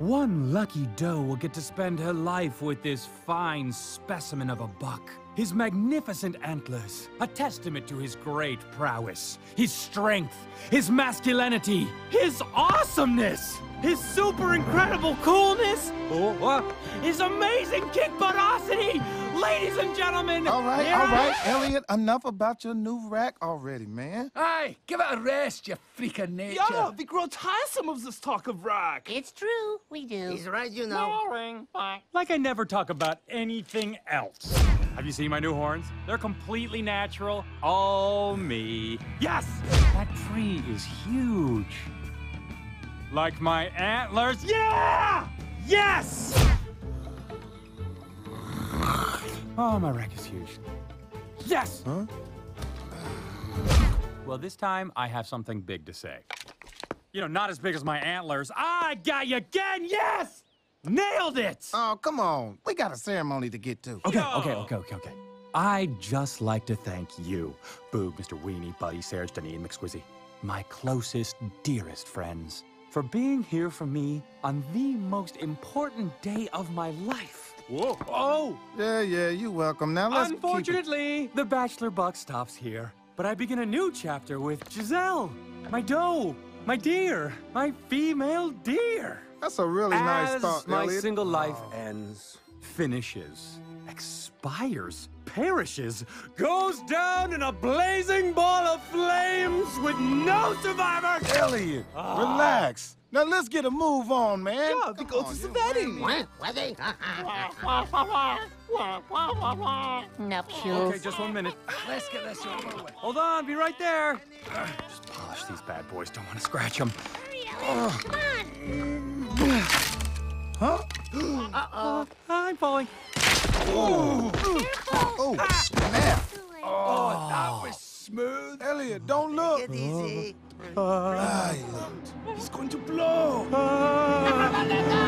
One lucky doe will get to spend her life with this fine specimen of a buck. His magnificent antlers, a testament to his great prowess, his strength, his masculinity, his awesomeness, his super incredible coolness, oh, his amazing kick buttosity! Ladies and gentlemen! All right, here all I right, Elliot, enough about your new rack already, man. Aye, give it a rest, you freak of nature. Yeah, we grow tiresome of this talk of rock. It's true, we do. He's right, you know. Boring. Bye. Like I never talk about anything else. Have you seen my new horns? They're completely natural. All me. Yes! That tree is huge. Like my antlers. Yeah! Yes! Oh, my rack is huge. Yes! Huh? Well, this time I have something big to say. You know, not as big as my antlers. I got you again! Yes! Nailed it! Oh, come on. We got a ceremony to get to. Okay, okay, okay, okay, okay. I'd just like to thank you, Boog, Mr. Weenie, Buddy, Serge, Deneen, McSquizzy, my closest, dearest friends, for being here for me on the most important day of my life. Whoa! Oh! Yeah, yeah, you're welcome. Now let's keep it- Unfortunately, the bachelor buck stops here. But I begin a new chapter with Giselle, my doe, my deer, my female deer. That's a really nice As thought, my Elliot. single life ends, finishes, expires, perishes, goes down in a blazing ball of flames with no survivors. Elliot, ah. relax. Now let's get a move on, man. Yeah, we Come go on, to the wedding. What? Wedding? Nuptials. Okay, just one minute. Let's get this over with. Hold on, be right there. Just polish these bad boys. Don't want to scratch them. Huh? Uh-oh. I'm falling. Oh, snap. Oh, that was smooth. Elliot, don't look. Get easy. Island. He's going to blow. Ah.